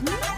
Mm-hmm.